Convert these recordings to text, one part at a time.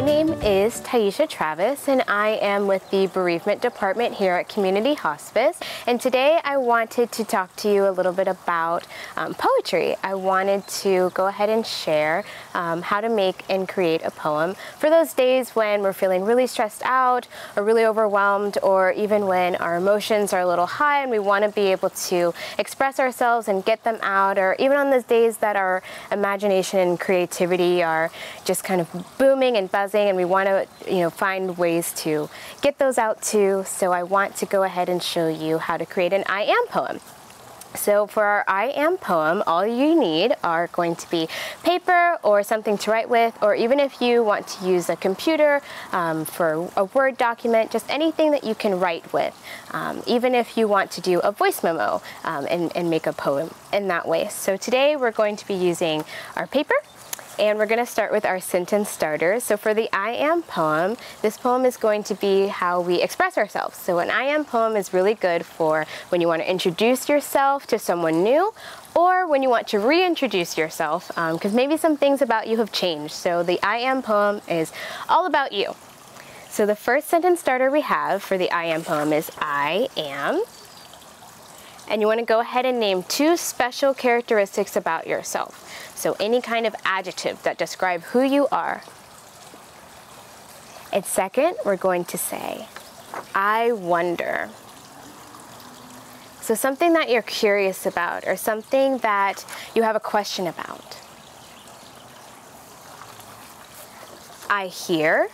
My name is Tyeisha Travis and I am with the bereavement department here at Community Hospice and today I wanted to talk to you a little bit about um, poetry. I wanted to go ahead and share um, how to make and create a poem for those days when we're feeling really stressed out or really overwhelmed or even when our emotions are a little high and we want to be able to express ourselves and get them out or even on those days that our imagination and creativity are just kind of booming and buzzing and we want to you know find ways to get those out too so I want to go ahead and show you how to create an I am poem. So for our I am poem, all you need are going to be paper or something to write with, or even if you want to use a computer um, for a Word document, just anything that you can write with. Um, even if you want to do a voice memo um, and, and make a poem in that way. So today we're going to be using our paper and we're going to start with our sentence starters. So for the I am poem, this poem is going to be how we express ourselves. So an I am poem is really good for when you want to introduce yourself to someone new or when you want to reintroduce yourself because um, maybe some things about you have changed. So the I am poem is all about you. So the first sentence starter we have for the I am poem is I am. And you want to go ahead and name two special characteristics about yourself. So any kind of adjective that describe who you are. And second, we're going to say, I wonder. So something that you're curious about or something that you have a question about. I hear.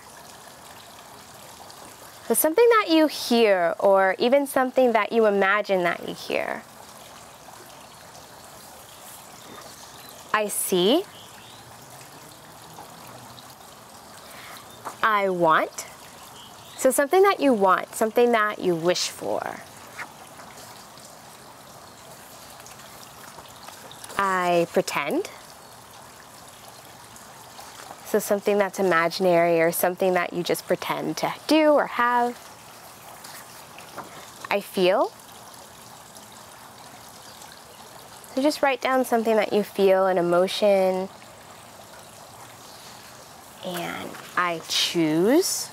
So something that you hear or even something that you imagine that you hear. I see. I want. So something that you want, something that you wish for. I pretend. So something that's imaginary or something that you just pretend to do or have. I feel. So just write down something that you feel, an emotion. And I choose.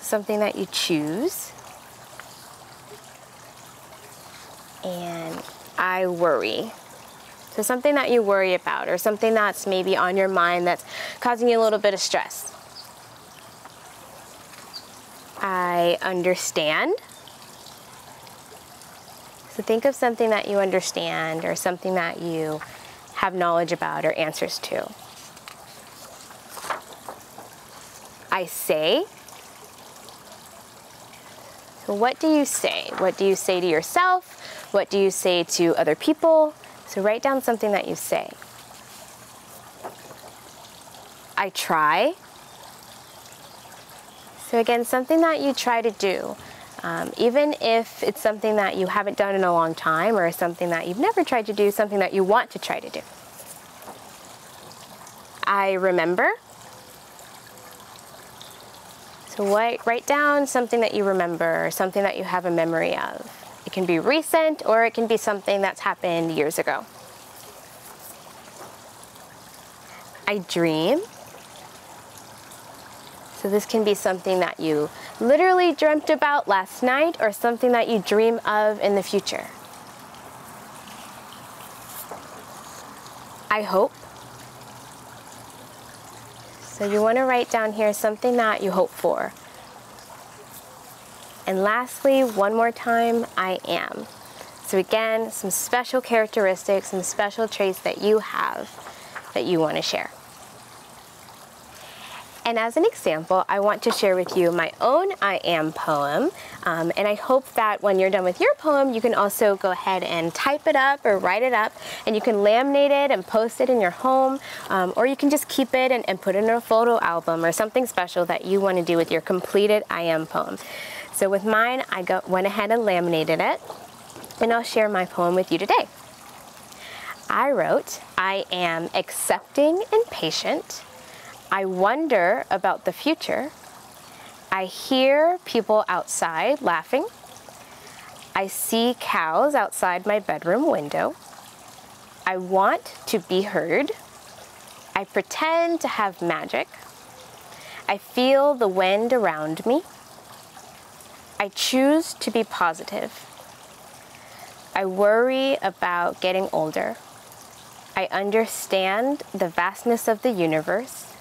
Something that you choose. And I worry. So something that you worry about or something that's maybe on your mind that's causing you a little bit of stress. I understand. So think of something that you understand or something that you have knowledge about or answers to. I say. So what do you say? What do you say to yourself? What do you say to other people? So write down something that you say. I try. So again, something that you try to do. Um, even if it's something that you haven't done in a long time or something that you've never tried to do, something that you want to try to do. I remember. So what, write down something that you remember, something that you have a memory of. It can be recent or it can be something that's happened years ago. I dream. So this can be something that you literally dreamt about last night or something that you dream of in the future. I hope. So you want to write down here something that you hope for. And lastly, one more time, I am. So again, some special characteristics, some special traits that you have that you want to share. And as an example, I want to share with you my own I Am poem. Um, and I hope that when you're done with your poem, you can also go ahead and type it up or write it up and you can laminate it and post it in your home um, or you can just keep it and, and put it in a photo album or something special that you want to do with your completed I Am poem. So with mine, I go, went ahead and laminated it and I'll share my poem with you today. I wrote, I am accepting and patient I wonder about the future. I hear people outside laughing. I see cows outside my bedroom window. I want to be heard. I pretend to have magic. I feel the wind around me. I choose to be positive. I worry about getting older. I understand the vastness of the universe.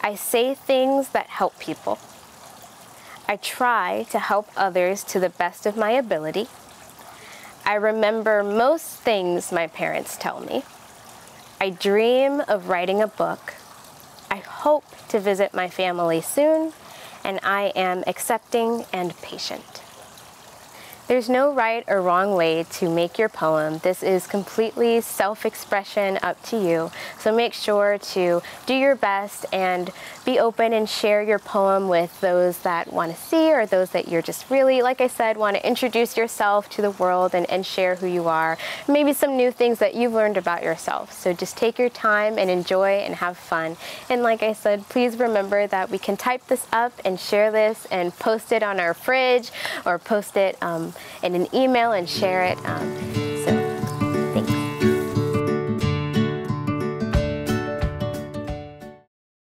I say things that help people. I try to help others to the best of my ability. I remember most things my parents tell me. I dream of writing a book. I hope to visit my family soon, and I am accepting and patient. There's no right or wrong way to make your poem. This is completely self-expression up to you. So make sure to do your best and be open and share your poem with those that want to see or those that you're just really, like I said, want to introduce yourself to the world and, and share who you are. Maybe some new things that you've learned about yourself. So just take your time and enjoy and have fun. And like I said, please remember that we can type this up and share this and post it on our fridge or post it um, in an email and share it. Um,